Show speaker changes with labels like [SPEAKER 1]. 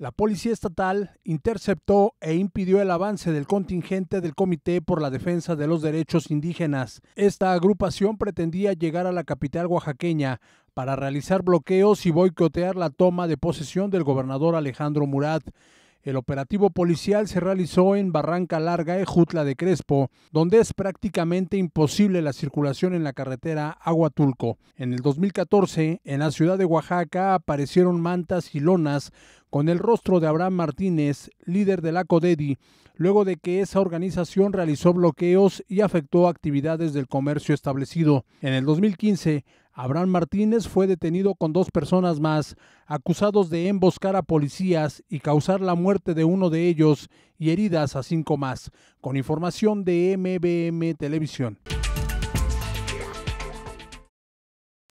[SPEAKER 1] La Policía Estatal interceptó e impidió el avance del contingente del Comité por la Defensa de los Derechos Indígenas. Esta agrupación pretendía llegar a la capital oaxaqueña para realizar bloqueos y boicotear la toma de posesión del gobernador Alejandro Murat. El operativo policial se realizó en Barranca Larga, Ejutla de Crespo, donde es prácticamente imposible la circulación en la carretera Aguatulco. En el 2014, en la ciudad de Oaxaca aparecieron mantas y lonas con el rostro de Abraham Martínez, líder de la CODEDI, luego de que esa organización realizó bloqueos y afectó actividades del comercio establecido. En el 2015, Abraham Martínez fue detenido con dos personas más, acusados de emboscar a policías y causar la muerte de uno de ellos y heridas a cinco más, con información de MBM Televisión.